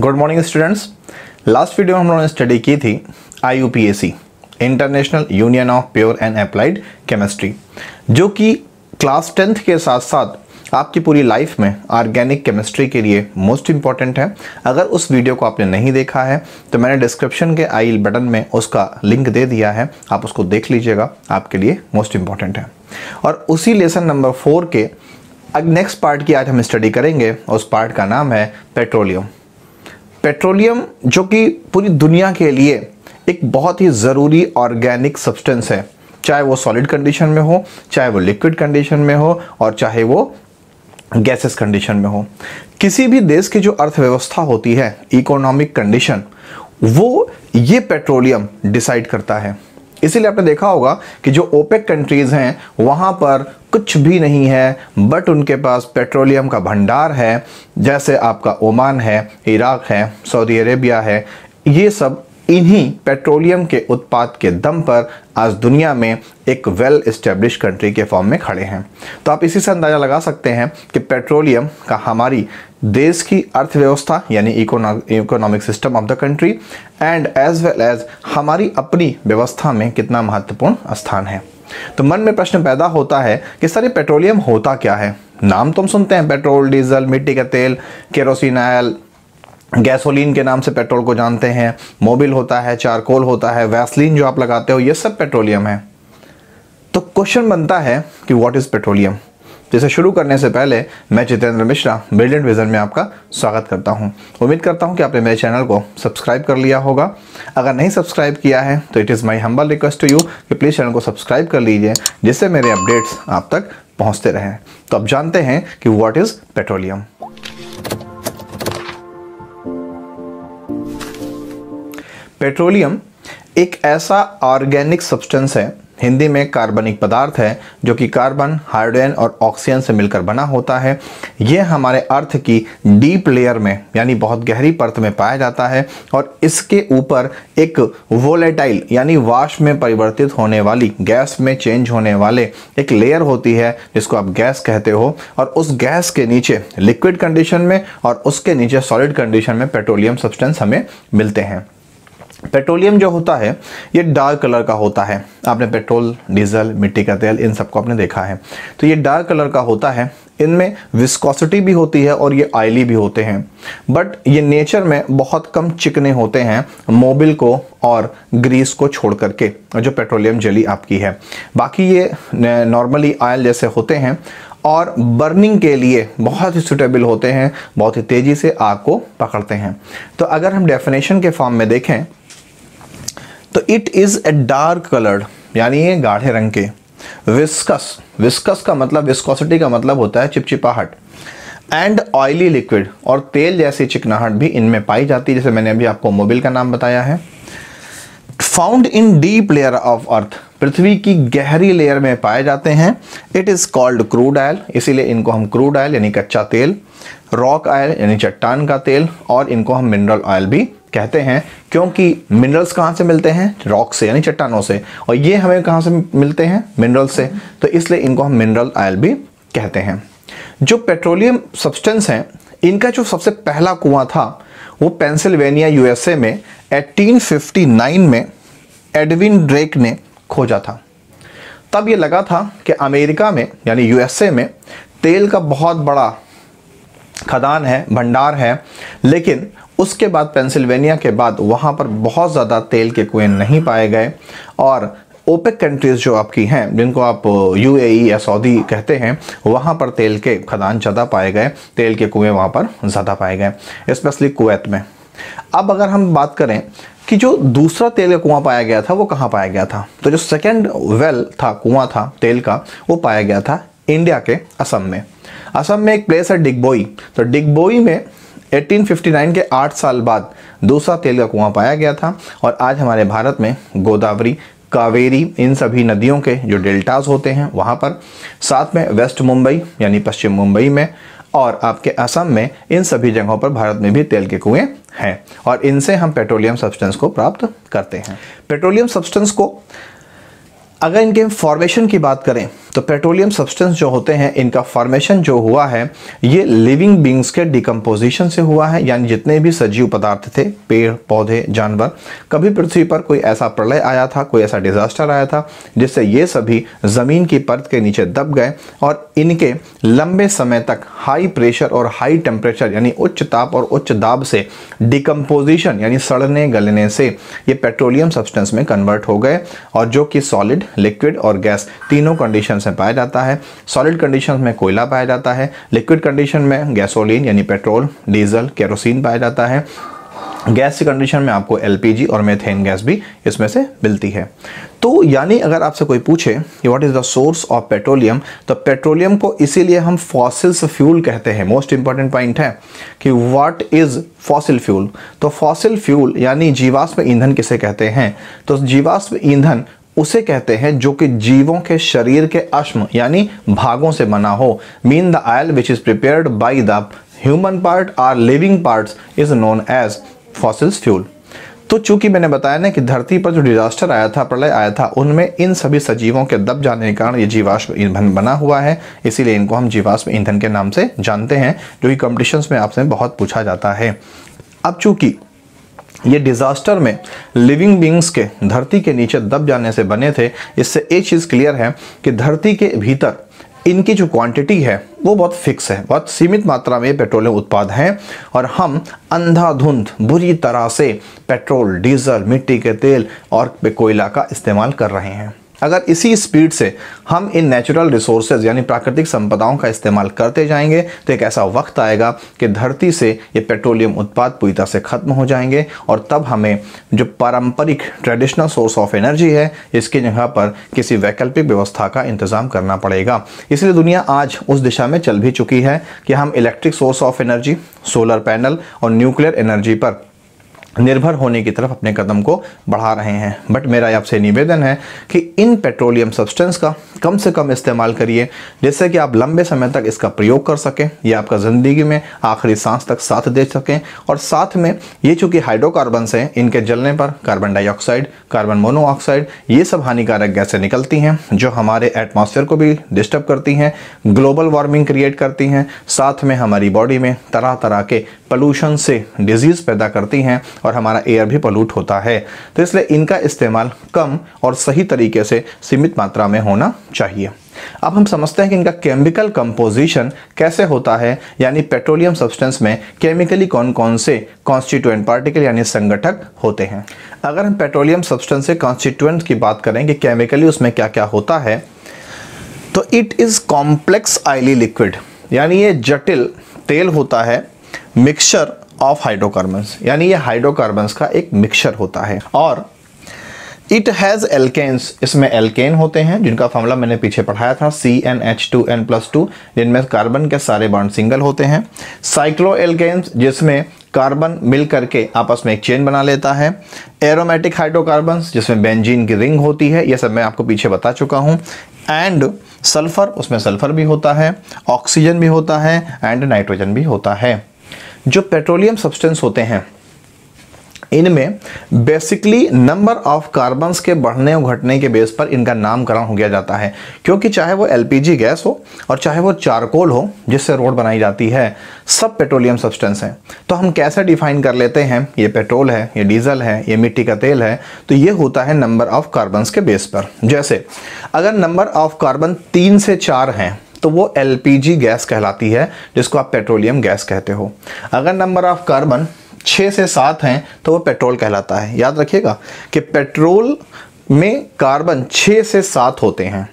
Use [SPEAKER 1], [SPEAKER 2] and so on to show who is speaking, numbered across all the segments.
[SPEAKER 1] Good morning students last video हम लोगों ने स्टडी की थी I International Union of Pure and Applied Chemistry जो कि क्लास टेंथ के साथ साथ आपकी पूरी लाइफ में ऑर्गेनिक केमिस्ट्री के लिए मोस्ट इंपॉर्टेंट है। अगर उस वीडियो को आपने नहीं देखा है तो मैंने डिस्क्रिप्शन के आई बटन में उसका लिंक दे दिया है। आप उसको देख लीजिएगा, आपके लिए मोस्ट इंपॉर्टेंट है। और उसी लेसन नंबर फोर के नेक्स्ट पार्ट की आज हम स्टडी करेंगे, उस पार्ट का नाम है पेट्रोलियम पेट्रोलियम, जो कि पूरी दुनिया के लिए एक बहुत ही ज़रूरी ऑर्गेनिक सब्सटेंस है। चाहे वो सॉलिड कंडीशन में हो, चाहे वो लिक्विड कंडीशन में हो, और चाहे वो गैसेस कंडीशन में हो। किसी भी देश की जो अर्थव्यवस्था होती है इकोनॉमिक कंडीशन वो ये पेट्रोलियम डिसाइड करता है। इसीलिए आपने देखा होगा कि जो ओपेक कंट्रीज़ हैं, वहाँ पर कुछ भी नहीं है, बट उनके पास पेट्रोलियम का भंडार है, जैसे आपका ओमान है, इराक है, सऊदी अरेबिया है, ये सब इन्हीं पेट्रोलियम के उत्पाद के दम पर आज दुनिया में एक वेल इस्टेब्लिश कंट्री के फॉर्म में खड़े हैं। तो आप इसी से अंदाज़ा लगा सकते हैं कि पेट्रोलियम का हमारी देश की अर्थव्यवस्था, यानी economic system of the country and as well as हमारी अपनी व्यवस्था में कितना महत्वपूर्ण स्थान है। तो मन में प्रश्न पैदा होता है कि सर, ये पेट्रोलियम होता क्या है? नाम तो हम सुनते हैं, पेट्रोल, डीजल, मिट्टी का तेल, केरोसिन ऑयल गैसोलीन के नाम से पेट्रोल को जानते हैं, मोबिल होता है, चारकोल होता है, वैसलीन जो आप लगाते हो, ये सब पेट्रोलियम है। तो क्वेश्चन बनता है कि व्हाट इज़ पेट्रोलियम जिसे शुरू करने से पहले मैं जितेंद्र मिश्रा ब्रिलियंट विजन में आपका स्वागत करता हूँ। उम्मीद करता हूँ कि आपने मेरे चैनल को सब्सक्राइब कर लिया होगा। अगर नहीं सब्सक्राइब किया है तो it is my humble request to you कि प्लीज़ चैनल को सब्सक्राइब कर लीजिए, जिससे मेरे अपडेट्स आप तक पहुँचते रहें। तो अब जानते हैं कि वॉट इज़ पेट्रोलियम पेट्रोलियम एक ऐसा ऑर्गेनिक सब्सटेंस है हिंदी में कार्बनिक पदार्थ है, जो कि कार्बन, हाइड्रोजन और ऑक्सीजन से मिलकर बना होता है। यह हमारे अर्थ की डीप लेयर में, यानी बहुत गहरी परत में पाया जाता है और इसके ऊपर एक वोलेटाइल, यानी वाश में परिवर्तित होने वाली, गैस में चेंज होने वाले एक लेयर होती है, जिसको आप गैस कहते हो। और उस गैस के नीचे लिक्विड कंडीशन में और उसके नीचे सॉलिड कंडीशन में पेट्रोलियम सब्सटेंस हमें मिलते हैं। पेट्रोलियम जो होता है, ये डार्क कलर का होता है। आपने पेट्रोल, डीजल, मिट्टी का तेल, इन सबको आपने देखा है। तो ये डार्क कलर का होता है। इनमें विस्कोसिटी भी होती है और ये ऑयली भी होते हैं। बट ये नेचर में बहुत कम चिकने होते हैं मोबिल को और ग्रीस को छोड़ करके जो पेट्रोलियम जली आपकी है। बाकी ये नॉर्मली ऑयल जैसे होते हैं और बर्निंग के लिए बहुत ही सुटेबल होते हैं, बहुत ही तेज़ी से आग को पकड़ते हैं। तो अगर हम डेफिनेशन के फॉर्म में देखें तो it is a dark coloured यानी ये गाढ़े रंग के विस्कस विस्कस का मतलब विस्कोसिटी का मतलब होता है चिपचिपाहट एंड ऑयली लिक्विड और तेल जैसी चिकनाहट भी इनमें पाई जाती है, जैसे मैंने अभी आपको मोबिल का नाम बताया है। Found in deep layer of earth पृथ्वी की गहरी लेयर में पाए जाते हैं। It is called crude oil इसीलिए इनको हम क्रूड ऑयल यानी कच्चा तेल रॉक ऑयल यानी चट्टान का तेल, और इनको हम मिनरल ऑयल भी कहते हैं, क्योंकि मिनरल्स कहाँ से मिलते हैं? रॉक से, यानी चट्टानों से। और ये हमें कहाँ से मिलते हैं? मिनरल से। तो इसलिए इनको हम मिनरल ऑयल भी कहते हैं। जो पेट्रोलियम सब्सटेंस हैं, इनका जो सबसे पहला कुआँ था, वो पेंसिल्वेनिया यूएसए में 1859 में एडविन ड्रेक ने खोजा था। तब ये लगा था कि अमेरिका में, यानी यूएसए में, तेल का बहुत बड़ा खदान है, भंडार है, लेकिन उसके बाद पेंसिल्वेनिया के बाद वहाँ पर बहुत ज़्यादा तेल के कुएँ नहीं पाए गए। और ओपेक कंट्रीज़ जो आपकी हैं, जिनको आप यूएई या सऊदी कहते हैं, वहाँ पर तेल के खदान ज़्यादा पाए गए, तेल के कुएँ वहाँ पर ज़्यादा पाए गए स्पेशली कुवैत में। अब अगर हम बात करें कि जो दूसरा तेल का कुआँ पाया गया था, वो कहाँ पाया गया था? तो जो सेकेंड वेल था, कुआँ था, तेल का, वो पाया गया था इंडिया के असम में। असम में एक प्लेस है डिगबोई। तो डिगबोई में 1859 के आठ साल बाद दूसरा तेल का कुआँ पाया गया था और आज हमारे भारत में गोदावरी, कावेरी, इन सभी नदियों के जो डेल्टाज होते हैं, वहाँ पर, साथ में वेस्ट मुंबई, यानी पश्चिम मुंबई में, और आपके असम में, इन सभी जगहों पर भारत में भी तेल के कुएँ हैं, और इनसे हम पेट्रोलियम सब्सटेंस को प्राप्त करते हैं। पेट्रोलियम सब्सटेंस को, अगर इनके फॉर्मेशन की बात करें तो पेट्रोलियम सब्सटेंस जो होते हैं, इनका फॉर्मेशन जो हुआ है, ये लिविंग बींग्स के डिकम्पोजिशन से हुआ है। यानी जितने भी सजीव पदार्थ थे, पेड़, पौधे, जानवर, कभी पृथ्वी पर कोई ऐसा प्रलय आया था, कोई ऐसा डिजास्टर आया था, जिससे ये सभी ज़मीन की परत के नीचे दब गए और इनके लंबे समय तक हाई प्रेशर और हाई टेम्परेचर यानी उच्च ताप और उच्च दाब से डिकम्पोजिशन यानी सड़ने, गलने से ये पेट्रोलियम सब्सटेंस में कन्वर्ट हो गए। और जो कि सॉलिड लिक्विड और गैस तीनों कंडीशन में पाया जाता है। सॉलिड कंडीशन में कोयला पाया जाता है। लिक्विड कंडीशन में गैसोलीन यानी पेट्रोल डीजल केरोसिन पाया जाता है। गैस की कंडीशन में आपको एलपीजी और मेथेन गैस भी इसमें से मिलती है। तो यानी अगर आपसे कोई पूछे कि what is the source of petroleum तो पेट्रोलियम को इसीलिए हम फॉसिल्स फ्यूल कहते हैं। मोस्ट इंपॉर्टेंट पॉइंट है कि व्हाट इज़ फॉसिल फ्यूल तो फॉसिल फ्यूल यानी जीवाश्म ईंधन किसे कहते हैं? तो जीवाश्म ईंधन उसे कहते हैं जो कि जीवों के शरीर के अश्म, यानी भागों से बना हो। Mean the oil which is prepared by the human part are living parts is known as fossils fuel तो चूँकि मैंने बताया ना कि धरती पर जो डिजास्टर आया था, प्रलय आया था, उनमें इन सभी सजीवों के दब जाने के कारण ये जीवाश्म ईंधन बना हुआ है। इसीलिए इनको हम जीवाश्म ईंधन के नाम से जानते हैं, जो कि कॉम्पिटिशन में आपसे बहुत पूछा जाता है। अब चूँकि ये डिजास्टर में लिविंग बींग्स के धरती के नीचे दब जाने से बने थे। इससे एक चीज़ क्लियर है कि धरती के भीतर इनकी जो क्वांटिटी है, वो बहुत फिक्स है, बहुत सीमित मात्रा में पेट्रोलियम उत्पाद हैं और हम अंधाधुंध, बुरी तरह से पेट्रोल डीजल मिट्टी के तेल और कोयला का इस्तेमाल कर रहे हैं। अगर इसी स्पीड से हम इन नेचुरल रिसोर्सेज यानी प्राकृतिक संपदाओं का इस्तेमाल करते जाएँगे तो एक ऐसा वक्त आएगा कि धरती से ये पेट्रोलियम उत्पाद पूरी तरह से खत्म हो जाएँगे और तब हमें जो पारंपरिक ट्रेडिशनल सोर्स ऑफ़ एनर्जी है, इसकी जगह पर किसी वैकल्पिक व्यवस्था का इंतज़ाम करना पड़ेगा। इसलिए दुनिया आज उस दिशा में चल भी चुकी है कि हम electric source of energy solar panel और न्यूक्लियर एनर्जी पर निर्भर होने की तरफ़ अपने कदम को बढ़ा रहे हैं। बट मेरा आपसे निवेदन है कि इन पेट्रोलियम सब्सटेंस का कम से कम इस्तेमाल करिए, जिससे कि आप लंबे समय तक इसका प्रयोग कर सकें, ये आपका ज़िंदगी में आखिरी सांस तक साथ दे सकें। और साथ में ये चूँकि हाइड्रोकार्बन्स हैं, इनके जलने पर कार्बन डाइऑक्साइड कार्बन मोनोऑक्साइड, ये सब हानिकारक गैसें निकलती हैं, जो हमारे एटमॉस्फेयर को भी डिस्टर्ब करती हैं ग्लोबल वार्मिंग क्रिएट करती हैं, साथ में हमारी बॉडी में तरह तरह के पोल्यूशन से डिज़ीज़ पैदा करती हैं और हमारा एयर भी पोलूट होता है। तो इसलिए इनका इस्तेमाल कम और सही तरीके से सीमित मात्रा में होना चाहिए। अब हम समझते हैं कि इनका केमिकल कंपोजिशन कैसे होता है, यानी पेट्रोलियम सब्सटेंस में केमिकली कौन कौन से कॉन्स्टिट्यूएंट पार्टिकल यानी संगठक होते हैं। अगर हम पेट्रोलियम सब्सटेंस से कॉन्स्टिट्यूएंट की बात करें कि केमिकली उसमें क्या क्या होता है तो it is complex oily liquid यानी ये जटिल तेल होता है मिक्सचर ऑफ़ हाइड्रोकार्बन्स यानी ये हाइड्रोकार्बन्स का एक मिक्सचर होता है। और इट हैज़ एल्केन्स इसमें एल्केन होते हैं, जिनका फॉर्मूला मैंने पीछे पढ़ाया था C N H two N plus two जिनमें कार्बन के सारे बॉन्ड सिंगल होते हैं। साइक्लो एल्केन्स जिसमें कार्बन मिल करके आपस में एक चेन बना लेता है। एरोमेटिक हाइड्रोकार्बन्स जिसमें बेंजीन की रिंग होती है यह सब मैं आपको पीछे बता चुका हूँ। एंड सल्फ़र उसमें सल्फ़र भी होता है ऑक्सीजन भी होता है एंड नाइट्रोजन भी होता है। जो पेट्रोलियम सब्सटेंस होते हैं इनमें बेसिकली नंबर ऑफ़ कार्बन्स के बढ़ने और घटने के बेस पर इनका नामकरण हो गया जाता है। क्योंकि चाहे वो एलपीजी गैस हो और चाहे वो चारकोल हो, जिससे रोड बनाई जाती है, सब पेट्रोलियम सब्सटेंस हैं। तो हम कैसे डिफाइन कर लेते हैं? ये पेट्रोल है, ये डीजल है, ये मिट्टी का तेल है तो ये होता है नंबर ऑफ़ कार्बन्स के बेस पर। जैसे, अगर नंबर ऑफ़ कार्बन तीन से चार हैं तो वो एलपीजी गैस कहलाती है, जिसको आप पेट्रोलियम गैस कहते हो। अगर नंबर ऑफ़ कार्बन छः से सात हैं तो वो पेट्रोल कहलाता है। याद रखिएगा कि पेट्रोल में कार्बन छः से सात होते हैं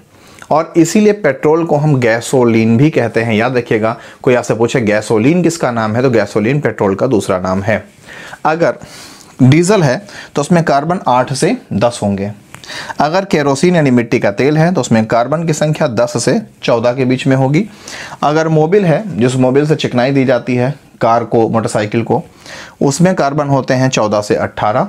[SPEAKER 1] और इसीलिए पेट्रोल को हम गैसोलीन भी कहते हैं। याद रखिएगा, कोई आपसे पूछे, गैसोलीन किसका नाम है? तो गैसोलीन पेट्रोल का दूसरा नाम है। अगर डीजल है तो उसमें कार्बन आठ से दस होंगे। अगर केरोसिन यानी मिट्टी का तेल है तो उसमें कार्बन की संख्या 10 से 14 के बीच में होगी। अगर मोबिल है, जिस मोबिल से चिकनाई दी जाती है कार को, मोटरसाइकिल को, उसमें कार्बन होते हैं 14 से 18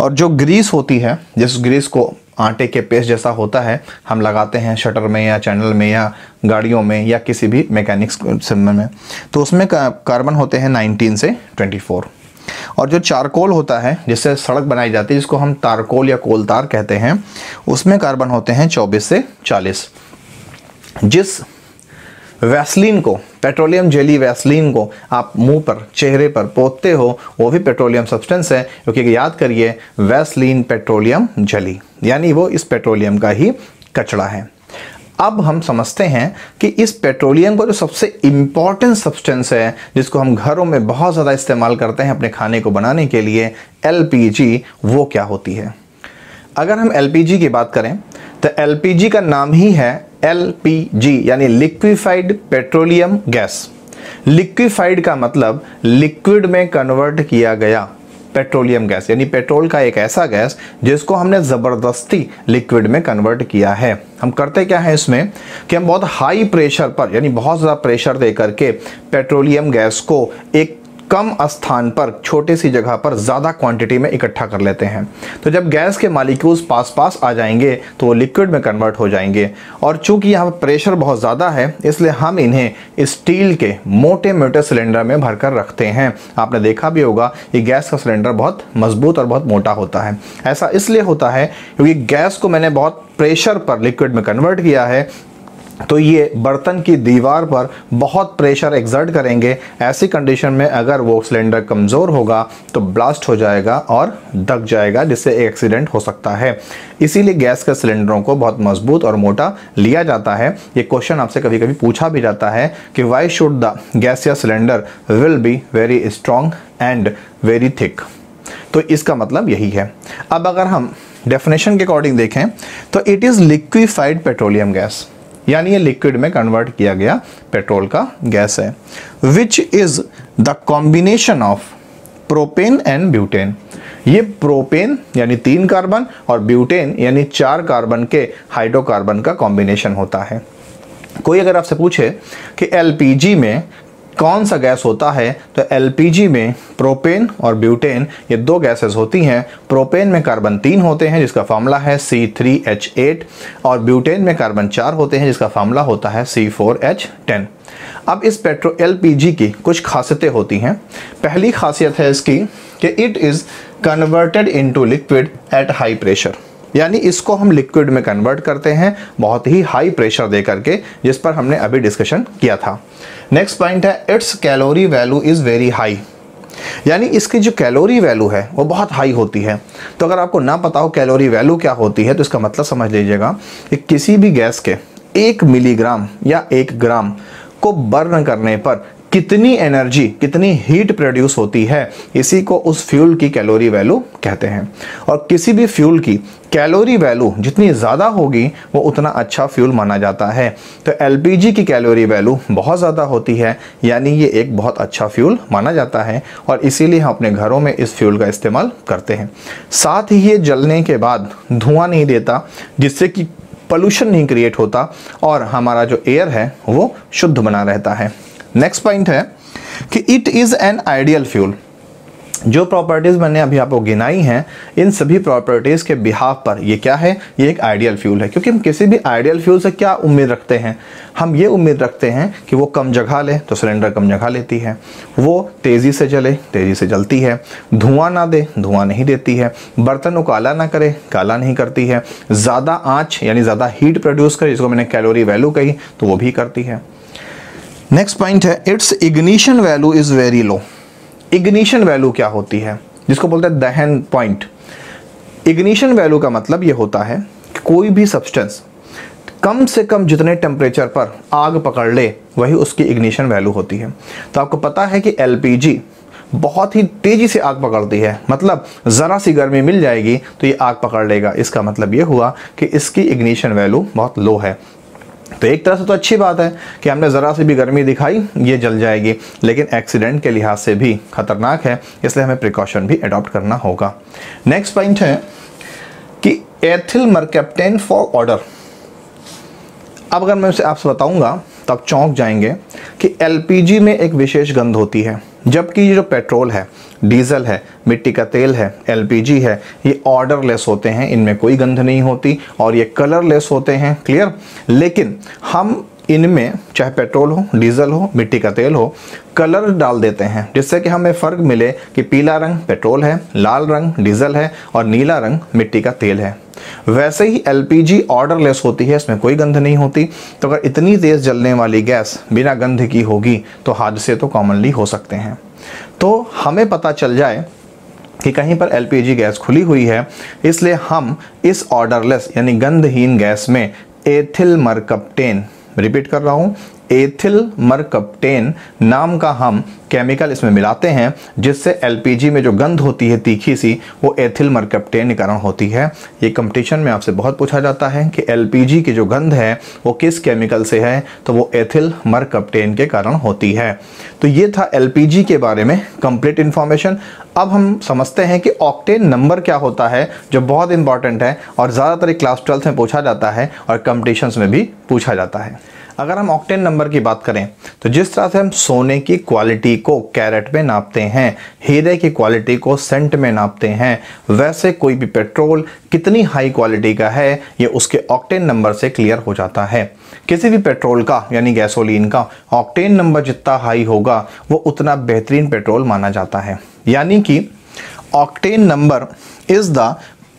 [SPEAKER 1] और जो ग्रीस होती है, जिस ग्रीस को आटे के पेस्ट जैसा होता है, हम लगाते हैं शटर में या चैनल में या गाड़ियों में या किसी भी मैकेनिक्स में तो उसमें कार्बन होते हैं 19 से 24 और जो चारकोल होता है, जिससे सड़क बनाई जाती है, जिसको हम तारकोल या कोलतार कहते हैं, उसमें कार्बन होते हैं 24 से 40 जिस वैसलीन को, पेट्रोलियम जेली वैसलीन को आप मुँह पर, चेहरे पर पोतते हो, वो भी पेट्रोलियम सब्सटेंस है, क्योंकि याद करिए, वैसलीन पेट्रोलियम जली, यानी वो इस पेट्रोलियम का ही कचड़ा है। अब हम समझते हैं कि इस पेट्रोलियम का जो सबसे इंपॉर्टेंट सब्सटेंस है, जिसको हम घरों में बहुत ज़्यादा इस्तेमाल करते हैं अपने खाने को बनाने के लिए एलपीजी वो क्या होती है? अगर हम एलपीजी की बात करें तो एलपीजी का नाम ही है एलपीजी यानी लिक्विफाइड पेट्रोलियम गैस लिक्विफाइड का मतलब लिक्विड में कन्वर्ट किया गया पेट्रोलियम गैस यानी पेट्रोल का एक ऐसा गैस जिसको हमने ज़बरदस्ती लिक्विड में कन्वर्ट किया है। हम करते क्या है इसमें कि हम बहुत हाई प्रेशर पर, यानी बहुत ज़्यादा प्रेशर दे करके पेट्रोलियम गैस को एक कम स्थान पर, छोटे सी जगह पर ज़्यादा क्वांटिटी में इकट्ठा कर लेते हैं। तो जब गैस के मालिक्यूल्स पास पास आ जाएँगे तो वो लिक्विड में कन्वर्ट हो जाएँगे। और चूँकि यहाँ पर प्रेशर बहुत ज़्यादा है, इसलिए हम इन्हें स्टील के मोटे मोटे सिलेंडर में भरकर रखते हैं। आपने देखा भी होगा कि गैस का सिलेंडर बहुत मज़बूत और बहुत मोटा होता है। ऐसा इसलिए होता है क्योंकि गैस को मैंने बहुत प्रेशर पर लिक्विड में कन्वर्ट किया है तो ये बर्तन की दीवार पर बहुत प्रेशर एग्जर्ट करेंगे। ऐसी कंडीशन में अगर वो सिलेंडर कमज़ोर होगा तो ब्लास्ट हो जाएगा और दग जाएगा, जिससे एक एक्सीडेंट हो सकता है। इसीलिए गैस के सिलेंडरों को बहुत मज़बूत और मोटा लिया जाता है। ये क्वेश्चन आपसे कभी कभी पूछा भी जाता है कि वाई शुड द गैस या cylinder will be very strong and very thick तो इसका मतलब यही है। अब अगर हम डेफिनेशन के अकॉर्डिंग देखें तो it is liquefied petroleum gas यानी ये लिक्विड में कन्वर्ट किया गया पेट्रोल का गैस है which is the combination of propane and butane ये प्रोपेन यानी तीन कार्बन और ब्यूटेन यानी चार कार्बन के हाइड्रोकार्बन का कॉम्बिनेशन होता है। कोई अगर आपसे पूछे कि एलपीजी में कौन सा गैस होता है तो एलपीजी में प्रोपेन और ब्यूटेन ये दो गैसेस होती हैं। प्रोपेन में कार्बन तीन होते हैं, जिसका फार्मूला है सी थ्री एच एट और ब्यूटेन में कार्बन चार होते हैं, जिसका फार्मूला होता है सी फोर एच टेन अब इस पेट्रो एलपीजी की कुछ खासियतें होती हैं। पहली खासियत है इसकी कि it is converted into liquid at high pressure यानी इसको हम लिक्विड में कन्वर्ट करते हैं, बहुत ही हाई प्रेशर दे करके, जिस पर हमने अभी डिस्कशन किया था। नेक्स्ट पॉइंट है it's calorie value is very high यानी इसकी जो कैलोरी वैल्यू है, वो बहुत हाई होती है। तो अगर आपको ना पता हो कैलोरी वैल्यू क्या होती है तो इसका मतलब समझ लीजिएगा कि किसी भी गैस के एक मिलीग्राम या एक ग्राम को बर्न करने पर कितनी एनर्जी कितनी हीट प्रोड्यूस होती है, इसी को उस फ्यूल की कैलोरी वैल्यू कहते हैं। और किसी भी फ्यूल की कैलोरी वैल्यू जितनी ज़्यादा होगी, वो उतना अच्छा फ्यूल माना जाता है। तो एलपीजी की कैलोरी वैल्यू बहुत ज़्यादा होती है, यानी ये एक बहुत अच्छा फ्यूल माना जाता है, और इसीलिए हम अपने घरों में इस फ्यूल का इस्तेमाल करते हैं। साथ ही ये जलने के बाद धुआँ नहीं देता, जिससे कि पॉल्यूशन नहीं क्रिएट होता, और हमारा जो एयर है, वो शुद्ध बना रहता है। नेक्स्ट पॉइंट है कि it is an ideal fuel जो प्रॉपर्टीज़ मैंने अभी आपको गिनाई हैं, इन सभी प्रॉपर्टीज़ के बिहाफ पर, ये क्या है? ये एक आइडियल फ्यूल है। क्योंकि हम किसी भी आइडियल फ्यूल से क्या उम्मीद रखते हैं? हम ये उम्मीद रखते हैं कि वो कम जगह ले तो सिलेंडर कम जगह लेती है। वो तेज़ी से जले, तेज़ी से जलती है। धुआँ ना दे, धुआँ नहीं देती है। बर्तन काला ना करे, काला नहीं करती है। ज़्यादा आँच, यानी ज़्यादा हीट प्रोड्यूस करे, जिसको मैंने कैलोरी वैल्यू कही तो वो भी करती है। नेक्स्ट पॉइंट है it's ignition value is very low ignition value क्या होती है? जिसको बोलते हैं दहन पॉइंट इग्निशन वैल्यू का मतलब ये होता है कि कोई भी सब्सटेंस कम से कम जितने टेम्परेचर पर आग पकड़ ले, वही उसकी इग्निशन वैल्यू होती है। तो आपको पता है कि एलपीजी बहुत ही तेज़ी से आग पकड़ती है। मतलब ज़रा सी गर्मी मिल जाएगी तो ये आग पकड़ लेगा। इसका मतलब ये हुआ कि इसकी इग्निशन वैल्यू बहुत लो है। तो एक तरह से तो अच्छी बात है कि हमने ज़रा सी भी गर्मी दिखाई, ये जल जाएगी। लेकिन एक्सीडेंट के लिहाज से भी खतरनाक है, इसलिए हमें प्रिकॉशन भी अडॉप्ट करना होगा। नेक्स्ट पॉइंट है कि एथिल मरकेप्टेन फॉर ऑर्डर अब अगर मैं उसे आपसे बताऊँगा तो आप चौंक जाएँगे कि एलपीजी में एक विशेष गंध होती है। जबकि ये जो पेट्रोल है, डीजल है, मिट्टी का तेल है, एलपीजी है, ये ऑर्डरलेस होते हैं, इनमें कोई गंध नहीं होती और ये कलरलेस होते हैं, क्लियर? लेकिन हम इनमें, चाहे पेट्रोल हो, डीजल हो, मिट्टी का तेल हो, कलर डाल देते हैं, जिससे कि हमें फ़र्क मिले कि पीला रंग पेट्रोल है, लाल रंग डीजल है और नीला रंग मिट्टी का तेल है। वैसे ही एलपीजी ऑर्डरलेस होती है, इसमें कोई गंध नहीं होती। तो अगर इतनी तेज़ जलने वाली गैस बिना गंध की होगी तो हादसे तो कॉमनली हो सकते हैं। तो हमें पता चल जाए कि कहीं पर एलपीजी गैस खुली हुई है, इसलिए हम इस ऑर्डरलेस यानी गंधहीन गैस में एथिल मरकप्टेन रिपीट कर रहा हूँ एथिल मरकप्टेन नाम का हम केमिकल इसमें मिलाते हैं, जिससे एलपीजी में जो गंध होती है तीखी सी, वो एथिल मरकप्टेन के कारण होती है। ये कंपटीशन में आपसे बहुत पूछा जाता है कि एलपीजी की जो गंध है, वो किस केमिकल से है तो वो एथिल मरकप्टेन के कारण होती है। तो ये था एलपीजी के बारे में कंप्लीट इन्फॉर्मेशन अब हम समझते हैं कि ऑक्टेन नंबर क्या होता है, जो बहुत इंपॉर्टेंट है, और ज़्यादातर क्लास ट्वेल्थ में पूछा जाता है, और कंपटिशन्स में भी पूछा जाता है। अगर हम ऑक्टेन नंबर की बात करें तो जिस तरह से हम सोने की क्वालिटी को कैरेट में नापते हैं हीरे की क्वालिटी को सेंट में नापते हैं, वैसे कोई भी पेट्रोल कितनी हाई क्वालिटी का है, ये उसके ऑक्टेन नंबर से क्लियर हो जाता है। किसी भी पेट्रोल का, यानी गैसोलीन का ऑक्टेन नंबर जितना हाई होगा, वो उतना बेहतरीन पेट्रोल माना जाता है। यानी कि octane number is the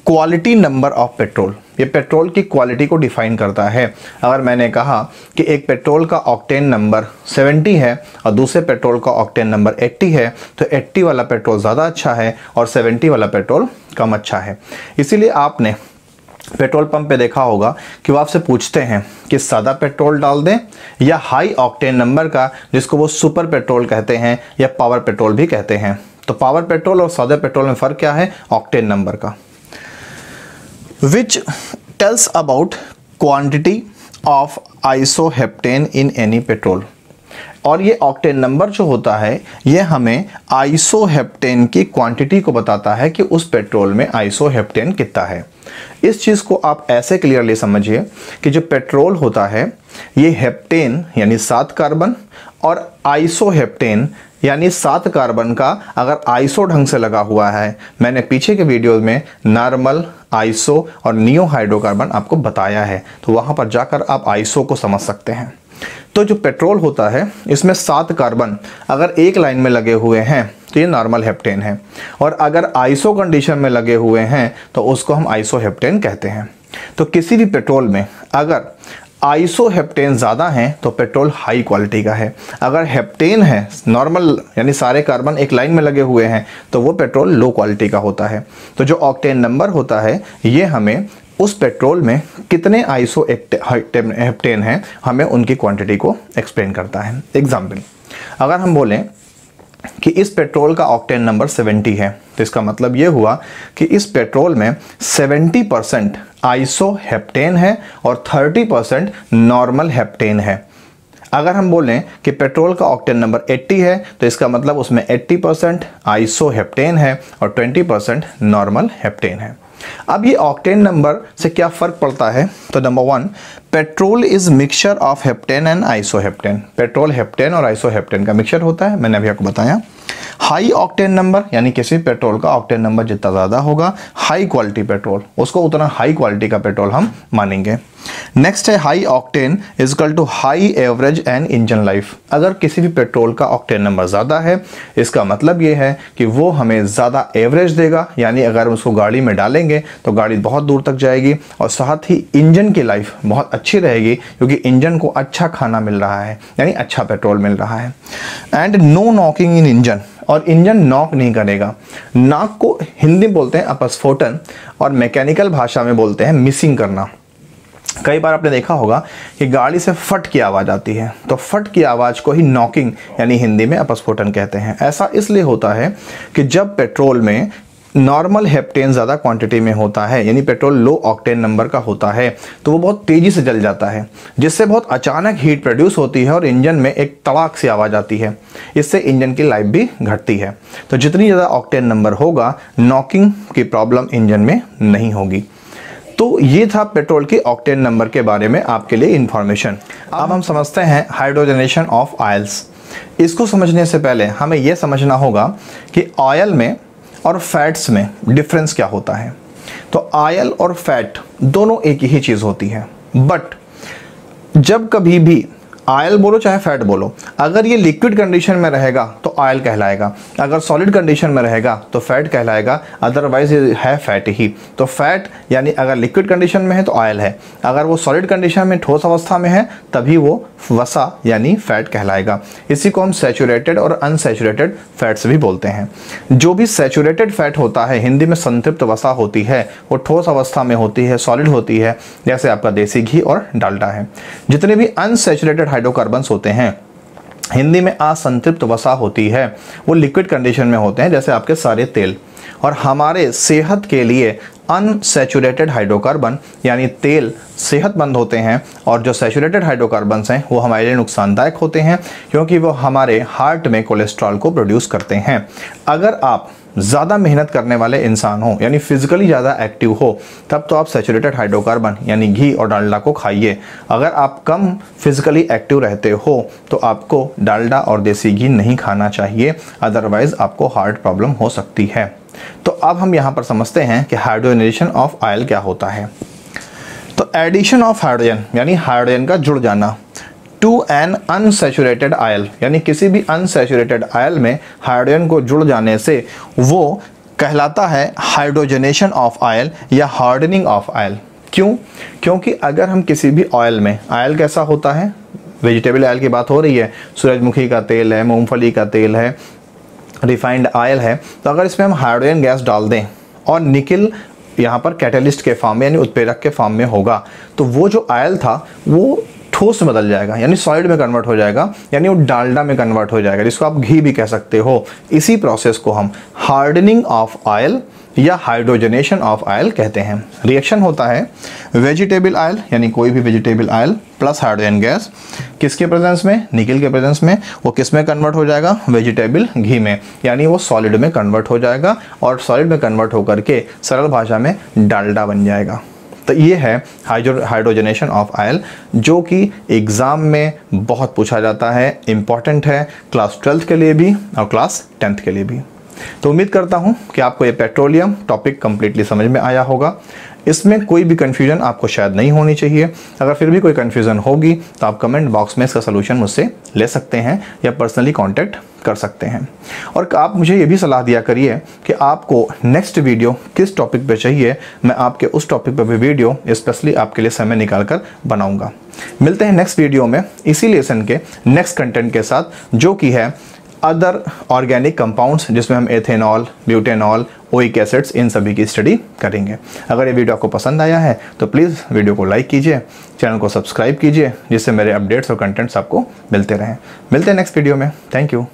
[SPEAKER 1] quality number of petrol. ये पेट्रोल की क्वालिटी को डिफाइन करता है। अगर मैंने कहा कि एक पेट्रोल का ऑक्टेन नंबर 70 है और दूसरे पेट्रोल का ऑक्टेन नंबर 80 है तो 80 वाला पेट्रोल ज़्यादा अच्छा है और 70 वाला पेट्रोल कम अच्छा है। इसीलिए आपने पेट्रोल पंप पे देखा होगा कि वो आपसे पूछते हैं कि सादा पेट्रोल डाल दें या हाई ऑक्टेन नंबर का, जिसको वो सुपर पेट्रोल कहते हैं या पावर पेट्रोल भी कहते हैं। तो पावर पेट्रोल और सादा पेट्रोल में फ़र्क क्या है? ऑक्टेन नंबर का। Which tells about quantity of isoheptane in any petrol. और ये ऑक्टेन नंबर जो होता है, ये हमें आइसोहेप्टेन की क्वांटिटी को बताता है कि उस पेट्रोल में आइसोहेप्टेन कितना है। इस चीज़ को आप ऐसे क्लियरली समझिए कि जो पेट्रोल होता है, ये हेप्टेन यानी सात कार्बन और आइसोहेप्टेन यानी सात कार्बन का अगर आइसो ढंग से लगा हुआ है, मैंने पीछे के वीडियोस में नॉर्मल, आइसो और नियो हाइड्रोकार्बन आपको बताया है। तो वहाँ पर जाकर आप आइसो को समझ सकते हैं। तो जो पेट्रोल होता है, इसमें सात कार्बन अगर एक लाइन में लगे हुए हैं तो ये नॉर्मल हेप्टेन है। और अगर आइसो कंडीशन में लगे हुए हैं तो उसको हम आइसो हेप्टेन कहते हैं। तो किसी भी पेट्रोल में अगर आइसोहेप्टेन ज़्यादा हैं तो पेट्रोल हाई क्वालिटी का है। अगर हेप्टेन है, नॉर्मल, यानी सारे कार्बन एक लाइन में लगे हुए हैं तो वो पेट्रोल लो क्वालिटी का होता है। तो जो ऑक्टेन नंबर होता है, ये हमें उस पेट्रोल में कितने आइसो हेप्टेन हैं, हमें उनकी क्वांटिटी को एक्सप्लेन करता है। एग्ज़ाम्पल अगर हम बोलें कि इस पेट्रोल का ऑक्टेन नंबर 70 है तो इसका मतलब ये हुआ कि इस पेट्रोल में 70 परसेंट आइसो हेप्टेन है और 30 परसेंट नॉर्मल हेप्टेन है। अगर हम बोलें कि पेट्रोल का ऑक्टेन नंबर 80 है तो इसका मतलब उसमें 80 परसेंट आइसो हेप्टेन है और 20 परसेंट नॉर्मल हेप्टेन है। अब ये ऑक्टेन नंबर से क्या फ़र्क पड़ता है? तो number one, petrol is mixture of heptane and isoheptane. Petrol heptane और आइसोहेप्टेन का मिक्सचर होता है, मैंने अभी आपको बताया। हाई ऑक्टेन नंबर यानी किसी पेट्रोल का ऑक्टेन नंबर जितना ज़्यादा होगा हाई क्वालिटी पेट्रोल उसको उतना हाई क्वालिटी का पेट्रोल हम मानेंगे। नेक्स्ट है high octane equal to high average and engine life अगर किसी भी पेट्रोल का ऑक्टेन नंबर ज़्यादा है, इसका मतलब ये है कि वो हमें ज़्यादा एवरेज देगा, यानी अगर उसको गाड़ी में डालेंगे तो गाड़ी बहुत दूर तक जाएगी और साथ ही इंजन की लाइफ बहुत अच्छी रहेगी, क्योंकि इंजन को अच्छा खाना मिल रहा है, यानी अच्छा पेट्रोल मिल रहा है। And no knocking in engine और इंजन नॉक नहीं करेगा। नाक को हिंदी में बोलते हैं अपस्फोटन, और मैकेनिकल भाषा में बोलते हैं मिसिंग करना। कई बार आपने देखा होगा कि गाड़ी से फट की आवाज़ आती है तो फट की आवाज़ को ही नॉकिंग, यानी हिंदी में अपस्फोटन कहते हैं। ऐसा इसलिए होता है कि जब पेट्रोल में नॉर्मल हेप्टेन ज़्यादा क्वांटिटी में होता है, यानी पेट्रोल लो ऑक्टेन नंबर का होता है तो वो बहुत तेज़ी से जल जाता है, जिससे बहुत अचानक हीट प्रोड्यूस होती है और इंजन में एक तड़ाक सी आवाज़ आती है। इससे इंजन की लाइफ भी घटती है। तो जितनी ज़्यादा ऑक्टेन नंबर होगा नॉकिंग की प्रॉब्लम इंजन में नहीं होगी। तो ये था पेट्रोल के ऑक्टेन नंबर के बारे में आपके लिए इंफॉर्मेशन अब हम समझते हैं हाइड्रोजनेशन ऑफ़ ऑयल्स इसको समझने से पहले हमें यह समझना होगा कि ऑयल में और फैट्स में डिफरेंस क्या होता है? तो आयल और फैट दोनों एक ही चीज़ होती है। बट जब कभी भी ऑयल बोलो चाहे फैट बोलो, अगर ये लिक्विड कंडीशन में रहेगा तो ऑयल कहलाएगा, अगर सॉलिड कंडीशन में रहेगा तो फैट कहलाएगा अदरवाइज़ है फैट ही। तो फैट यानी अगर लिक्विड कंडीशन में है तो ऑयल है, अगर वो सॉलिड कंडीशन में ठोस अवस्था में है तभी वो वसा यानी फैट कहलाएगा। इसी को हम सेचुरेटेड और अनसेचुरेटेड फैट्स भी बोलते हैं। जो भी सेचूरेटेड फैट होता है, हिंदी में संतृप्त वसा होती है, वो ठोस अवस्था में होती है सॉलिड होती है, जैसे आपका देसी घी और डालडा है। जितने भी अनसेचुरेटेड हाइड्रोकार्बन होते हैं। हिंदी में असंतृप्त वसा होती है। वो लिक्विड कंडीशन में होते हैं, जैसे आपके सारे तेल। और हमारे सेहत के लिए अनसेचुरेटेड हाइड्रोकार्बन यानी तेल सेहतमंद होते हैं, और जो सेचुरेटेड हाइड्रोकार्बन्स हैं, वो हमारे लिए नुकसानदायक होते हैं, क्योंकि वो हमारे हार्ट में कोलेस्ट्रॉल को प्रोड्यूस करते हैं। अगर आप ज़्यादा मेहनत करने वाले इंसान हो, यानी फिजिकली ज़्यादा एक्टिव हो, तब तो आप सेचुरेटेड हाइड्रोकार्बन यानी घी और डालडा को खाइए। अगर आप कम फिजिकली एक्टिव रहते हो तो आपको डालडा और देसी घी नहीं खाना चाहिए अदरवाइज़ आपको हार्ट प्रॉब्लम हो सकती है। तो अब हम यहाँ पर समझते हैं कि हाइड्रोजनेशन ऑफ़ ऑयल क्या होता है। तो एडिशन ऑफ़ हाइड्रोजन यानी हाइड्रोजन का जुड़ जाना टू एन अनसेचुरेटेड आयल यानी किसी भी अनसेचुरेटेड आयल में हाइड्रोजन को जुड़ जाने से वो कहलाता है हाइड्रोजनेशन ऑफ़ आयल या हार्डनिंग ऑफ़ आयल क्यों? क्योंकि अगर हम किसी भी ऑयल में आयल कैसा होता है? वेजिटेबल ऑयल की बात हो रही है, सूरजमुखी का तेल है, मूंगफली का तेल है रिफाइंड ऑयल है तो अगर इसमें हम हाइड्रोजन गैस डाल दें और निकल यहाँ पर कैटलिस्ट के फॉर्म में, यानी उत्प्रेरक के फॉर्म में होगा तो वो जो आयल था, वो ठोस में बदल जाएगा, यानी सॉलिड में कन्वर्ट हो जाएगा, यानी वो डालडा में कन्वर्ट हो जाएगा, जिसको आप घी भी कह सकते हो। इसी प्रोसेस को हम हार्डनिंग ऑफ़ ऑयल या हाइड्रोजनेशन ऑफ़ ऑयल कहते हैं। रिएक्शन होता है वेजिटेबल ऑयल यानी कोई भी vegetable oil plus hydrogen gas किसके प्रेजेंस में? निकल के प्रेजेंस में। वो किसमें कन्वर्ट हो जाएगा? वेजिटेबल घी में। यानी वो सॉलिड में कन्वर्ट हो जाएगा और सॉलिड में कन्वर्ट होकर के सरल भाषा में डालडा बन जाएगा। तो ये है हाइड्रोजनेशन ऑफ़ आयल, जो कि एग्ज़ाम में बहुत पूछा जाता है, इंपॉर्टेंट है, क्लास ट्वेल्थ के लिए भी और क्लास टेंथ के लिए भी। तो उम्मीद करता हूँ कि आपको ये पेट्रोलियम टॉपिक कंप्लीटली समझ में आया होगा। इसमें कोई भी कन्फ्यूज़न आपको शायद नहीं होनी चाहिए। अगर फिर भी कोई कन्फ्यूज़न होगी तो आप कमेंट बॉक्स में इसका सोल्यूशन मुझसे ले सकते हैं या पर्सनली कांटेक्ट कर सकते हैं। और आप मुझे ये भी सलाह दिया करिए कि आपको नेक्स्ट वीडियो किस टॉपिक पे चाहिए, मैं आपके उस टॉपिक पे भी वीडियो स्पेशली आपके लिए समय निकाल कर बनाऊँगा। मिलते हैं नेक्स्ट वीडियो में, इसी लेसन के नेक्स्ट कंटेंट के साथ, जो कि है अदर ऑर्गेनिक कंपाउंड्स जिसमें हम एथेनॉल ब्यूटेनॉल ओइक एसिड्स इन सभी की स्टडी करेंगे। अगर ये वीडियो आपको पसंद आया है तो प्लीज़ वीडियो को लाइक कीजिए चैनल को सब्सक्राइब कीजिए, जिससे मेरे अपडेट्स और कंटेंट्स आपको मिलते रहें। मिलते हैं नेक्स्ट वीडियो में। Thank you